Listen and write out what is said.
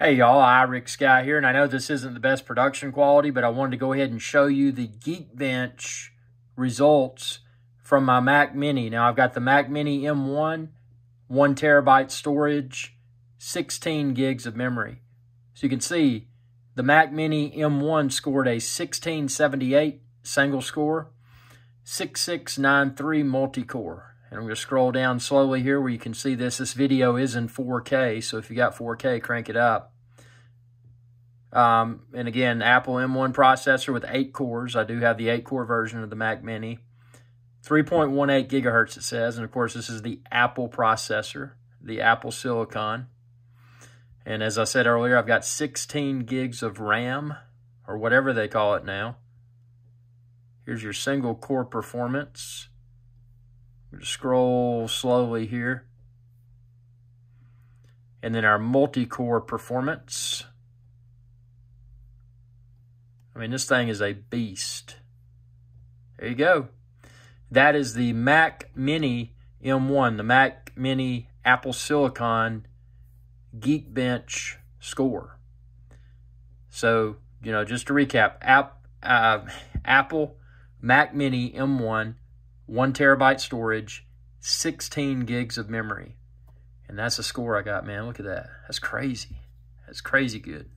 Hey y'all, IrixGuy here, and I know this isn't the best production quality, but I wanted to go ahead and show you the Geekbench results from my Mac Mini. Now I've got the Mac Mini M1, one terabyte storage, 16 gigs of memory. So you can see the Mac Mini M1 scored a 1678 single score, 6693 multi-core. And I'm going to scroll down slowly here where you can see this. This video is in 4K, so if you got 4K, crank it up. Um, and again, Apple M1 processor with 8 cores. I do have the 8-core version of the Mac Mini. 3.18 gigahertz, it says. And, of course, this is the Apple processor, the Apple Silicon. And as I said earlier, I've got 16 gigs of RAM, or whatever they call it now. Here's your single Scroll slowly here. And then our multi-core performance. I mean, this thing is a beast. There you go. That is the Mac Mini M1, the Mac Mini Apple Silicon Geekbench score. So, you know, just to recap, App, uh, Apple Mac Mini M1 one terabyte storage, 16 gigs of memory. And that's the score I got, man. Look at that. That's crazy. That's crazy good.